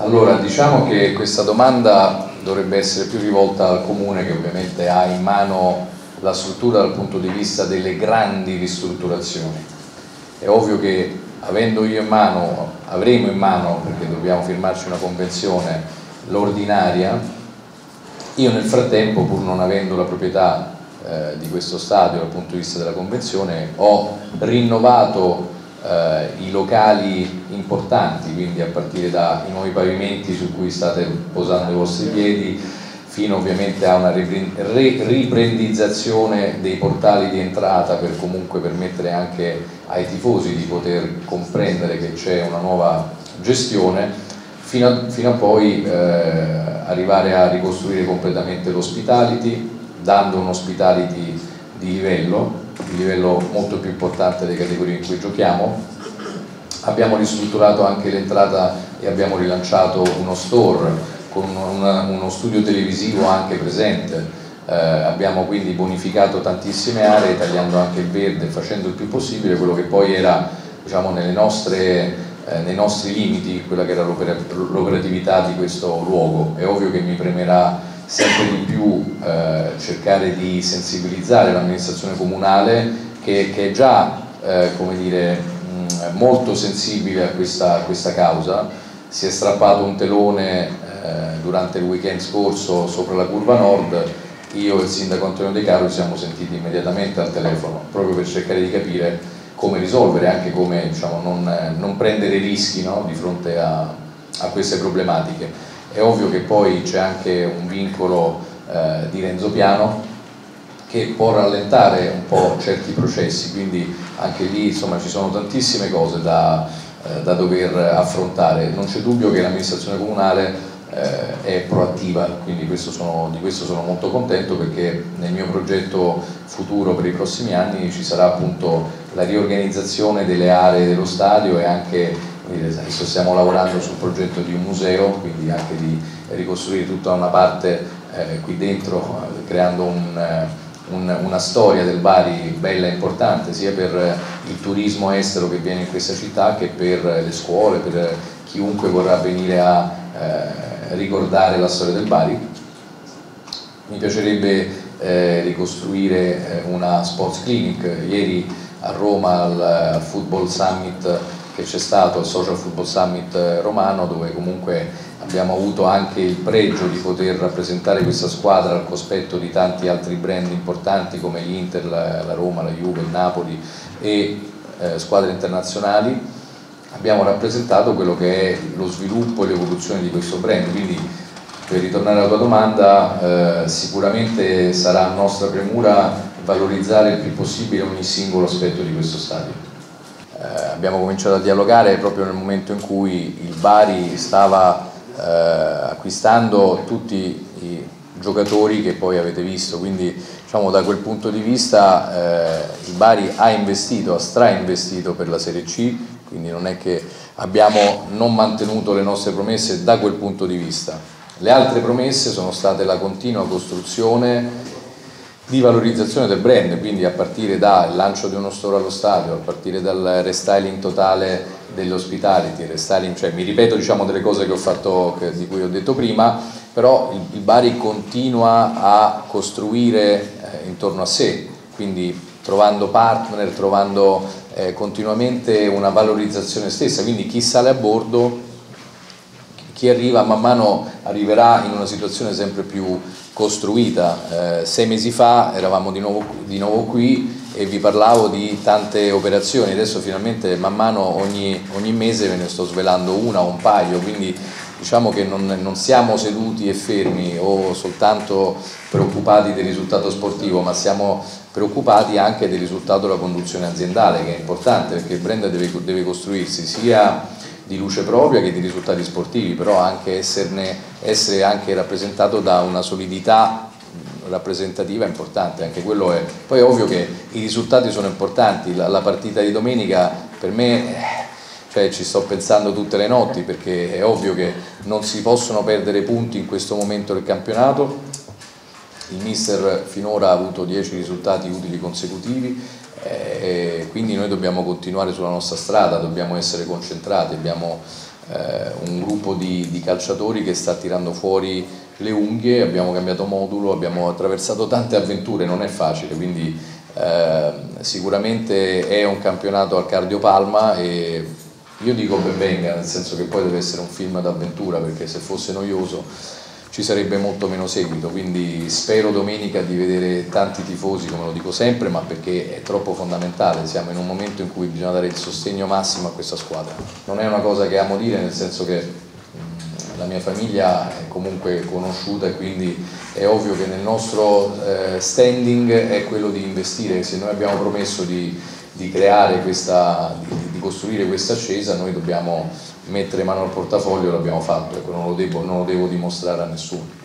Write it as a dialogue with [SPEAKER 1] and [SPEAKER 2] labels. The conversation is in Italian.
[SPEAKER 1] Allora, diciamo che questa domanda dovrebbe essere più rivolta al Comune che ovviamente ha in mano la struttura dal punto di vista delle grandi ristrutturazioni. È ovvio che avendo io in mano, avremo in mano, perché dobbiamo firmarci una convenzione, l'ordinaria, io nel frattempo, pur non avendo la proprietà eh, di questo stadio dal punto di vista della convenzione, ho rinnovato eh, i locali importanti, quindi a partire dai nuovi pavimenti su cui state posando i vostri piedi, fino ovviamente a una riprendizzazione dei portali di entrata per comunque permettere anche ai tifosi di poter comprendere che c'è una nuova gestione, fino a, fino a poi eh, arrivare a ricostruire completamente l'hospitality, dando un hospitality di livello, di livello molto più importante delle categorie in cui giochiamo. Abbiamo ristrutturato anche l'entrata e abbiamo rilanciato uno store con una, uno studio televisivo anche presente. Eh, abbiamo quindi bonificato tantissime aree, tagliando anche il verde, facendo il più possibile quello che poi era diciamo, nostre, eh, nei nostri limiti, quella che era l'operatività di questo luogo. È ovvio che mi premerà sempre di più eh, cercare di sensibilizzare l'amministrazione comunale che, che, è già eh, dire, mh, molto sensibile a questa, a questa, causa, si è strappato un telone eh, durante il weekend scorso sopra la curva nord, io e il sindaco Antonio De Caro ci siamo sentiti immediatamente al telefono proprio per cercare di capire come risolvere, anche come diciamo, non, non, prendere rischi no, di fronte a, a queste problematiche è ovvio che poi c'è anche un vincolo eh, di Renzo Piano che può rallentare un po' certi processi, quindi anche lì insomma, ci sono tantissime cose da, eh, da dover affrontare. Non c'è dubbio che l'amministrazione comunale eh, è proattiva, quindi questo sono, di questo sono molto contento perché nel mio progetto futuro per i prossimi anni ci sarà appunto la riorganizzazione delle aree dello stadio e anche adesso stiamo lavorando sul progetto di un museo, quindi anche di ricostruire tutta una parte eh, qui dentro, eh, creando un, eh, un, una storia del Bari bella e importante, sia per il turismo estero che viene in questa città che per le scuole, per chiunque vorrà venire a eh, ricordare la storia del Bari. Mi piacerebbe eh, ricostruire eh, una sports clinic, ieri a Roma al, al Football Summit che c'è stato al Social Football Summit eh, romano dove comunque abbiamo avuto anche il pregio di poter rappresentare questa squadra al cospetto di tanti altri brand importanti come l'Inter, la, Roma, la Juve, il Napoli e eh, squadre internazionali. Abbiamo rappresentato quello che è lo sviluppo e l'evoluzione di questo brand. Quindi per ritornare alla tua domanda eh, sicuramente sarà nostra premura valorizzare il più possibile ogni singolo aspetto di questo stadio eh, abbiamo cominciato a dialogare proprio nel momento in cui il Bari stava eh, acquistando tutti i giocatori che poi avete visto, quindi diciamo, da quel punto di vista eh, il Bari ha investito, ha strainvestito per la Serie C, quindi non è che abbiamo non mantenuto le nostre promesse da quel punto di vista. Le altre promesse sono state la continua costruzione di valorizzazione del brand, quindi a partire dal lancio di uno store allo stadio, a partire dal restyling totale dell'hospitality, restyling, cioè mi ripeto diciamo delle cose che ho fatto, che, di cui ho detto prima, però il, il Bari continua a costruire eh, intorno a sé, quindi trovando partner, trovando eh, continuamente una valorizzazione stessa, quindi chi sale a bordo chi arriva man mano arriverà in una situazione sempre più costruita. Eh, sei mesi fa eravamo di nuovo, di nuovo, qui e vi parlavo di tante operazioni, adesso finalmente man mano ogni, ogni mese ve ne sto svelando una o un paio, quindi diciamo che non, non, siamo seduti e fermi o soltanto preoccupati del risultato sportivo, ma siamo preoccupati anche del risultato della conduzione aziendale, che è importante perché il brand deve, deve costruirsi sia di luce propria che di risultati sportivi, però anche esserne, essere anche rappresentato da una solidità rappresentativa importante, anche quello è. Poi è ovvio che i risultati sono importanti, la, la partita di domenica per me cioè, ci sto pensando tutte le notti perché è ovvio che non si possono perdere punti in questo momento del campionato, il mister finora ha avuto 10 risultati utili consecutivi, eh, quindi noi dobbiamo continuare sulla nostra strada, dobbiamo essere concentrati, abbiamo eh, un gruppo di, di calciatori che sta tirando fuori le unghie, abbiamo cambiato modulo, abbiamo attraversato tante avventure, non è facile, quindi eh, sicuramente è un campionato al cardiopalma e io dico ben venga, nel senso che poi deve essere un film d'avventura perché se fosse noioso ci sarebbe molto meno seguito, quindi spero domenica di vedere tanti tifosi, come lo dico sempre, ma perché è troppo fondamentale, siamo in un momento in cui bisogna dare il sostegno massimo a questa squadra. Non è una cosa che amo dire, nel senso che la mia famiglia è comunque conosciuta e quindi è ovvio che nel nostro eh, standing è quello di investire, se noi abbiamo promesso di, di creare questa, di, di costruire questa ascesa, noi dobbiamo mettere mano al portafoglio, l'abbiamo fatto, ecco, non, lo devo, non lo devo dimostrare a nessuno.